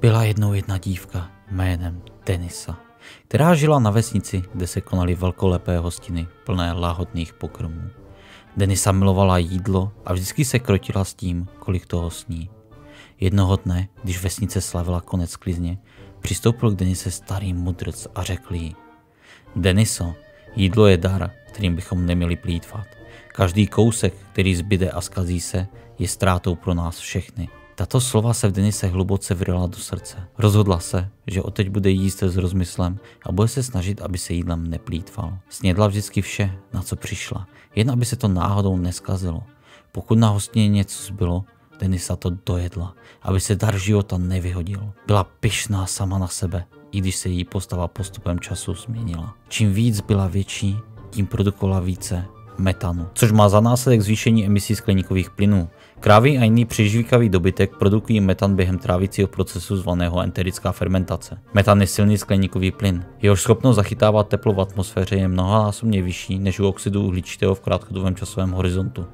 Byla jednou jedna dívka jménem Denisa, která žila na vesnici, kde se konaly velkolepé hostiny plné láhodných pokrmů. Denisa milovala jídlo a vždycky se krotila s tím, kolik toho sní. Jednoho dne, když vesnice slavila konec klizně, přistoupil k Denise starý mudrc a řekl jí Deniso, jídlo je dar, kterým bychom neměli plítvat. Každý kousek, který zbyde a skazí se, je ztrátou pro nás všechny. Tato slova se v Denise hluboce vryla do srdce. Rozhodla se, že odteď bude jíst s rozmyslem a bude se snažit, aby se jídlem neplýtval. Snědla vždycky vše, na co přišla, jen aby se to náhodou neskazilo. Pokud na hostině něco zbylo, Denisa to dojedla, aby se dar života nevyhodil. Byla pyšná sama na sebe, i když se její postava postupem času změnila. Čím víc byla větší, tím produkovala více metanu, což má za následek zvýšení emisí skleníkových plynů. Krávy a jiný přežvíkavý dobytek produkují metan během trávicího procesu zvaného enterická fermentace. Metan je silný skleníkový plyn. Jehož schopnost zachytávat teplo v atmosféře je mnohonásobně vyšší než u oxidu uhličitého v krátkodobém časovém horizontu.